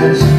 eyes